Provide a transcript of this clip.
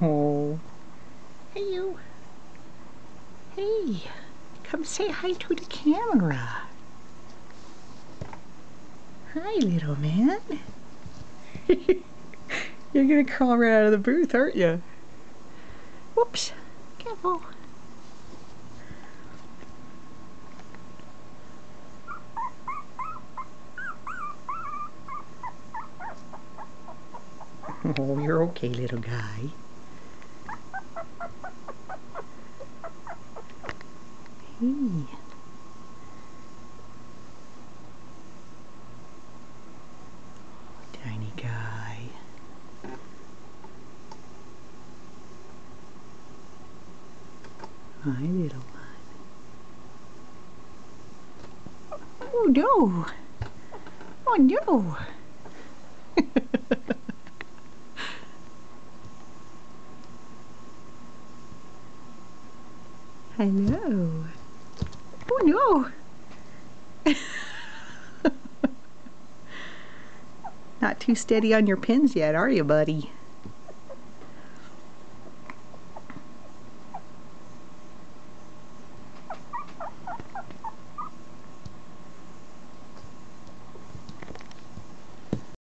No. Hey, you. Hey, come say hi to the camera. Hi, little man. You're gonna crawl right out of the booth, aren't you? Whoops. Careful. Oh, you're okay, little guy. Hey. Tiny guy. Hi, little one. Oh, no. Oh, no. Hello. Oh no! Not too steady on your pins yet, are you, buddy?